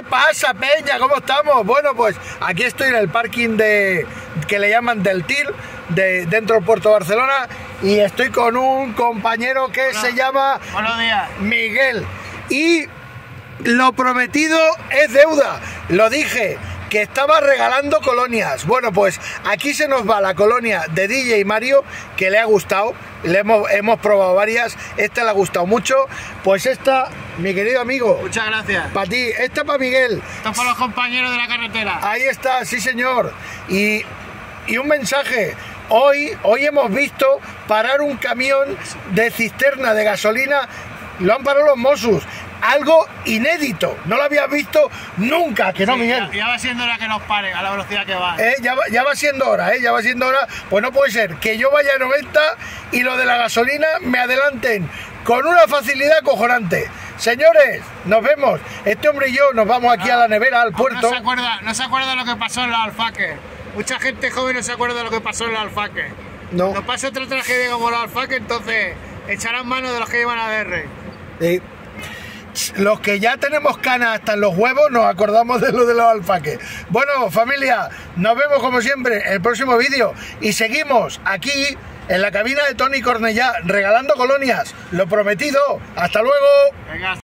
¿Qué pasa, Peña? ¿Cómo estamos? Bueno, pues aquí estoy en el parking de que le llaman del TIR, de, dentro del puerto de Barcelona, y estoy con un compañero que se llama Buenos días. Miguel. Y lo prometido es deuda. Lo dije, que estaba regalando colonias. Bueno, pues aquí se nos va la colonia de DJ Mario, que le ha gustado. Le hemos, hemos probado varias. Esta le ha gustado mucho. Pues esta, mi querido amigo, Muchas gracias. para ti. Esta para Miguel. Esto para los compañeros de la carretera. Ahí está, sí señor. Y, y un mensaje. Hoy, hoy hemos visto parar un camión de cisterna de gasolina. Lo han parado los Mossos. Algo inédito. No lo había visto nunca, que no, Sí, Miguel. ya, ya va siendo hora que nos pare a la velocidad que va. Eh, ya, va, ya va siendo hora, ¿eh? ya va siendo hora. Pues no puede ser que yo vaya a 90 y lo de la gasolina me adelanten con una facilidad cojonante. Señores, nos vemos. Este hombre y yo nos vamos aquí a la nevera, al No puerto. se, acuerda, no se acuerda lo que pasó en la Alfaque. Mucha gente joven no se acuerda de lo que pasó en la Alfaque. No. Nos pasa otra tragedia como la Alfaque, entonces echarán mano de los que llevan ADR. Eh, los que ya tenemos canas hasta en los huevos nos acordamos de lo de los alfaques. Bueno, familia, nos vemos como siempre en el próximo vídeo y seguimos aquí en la cabina de Tony Cornellá regalando colonias. Lo prometido. Hasta luego. Venga.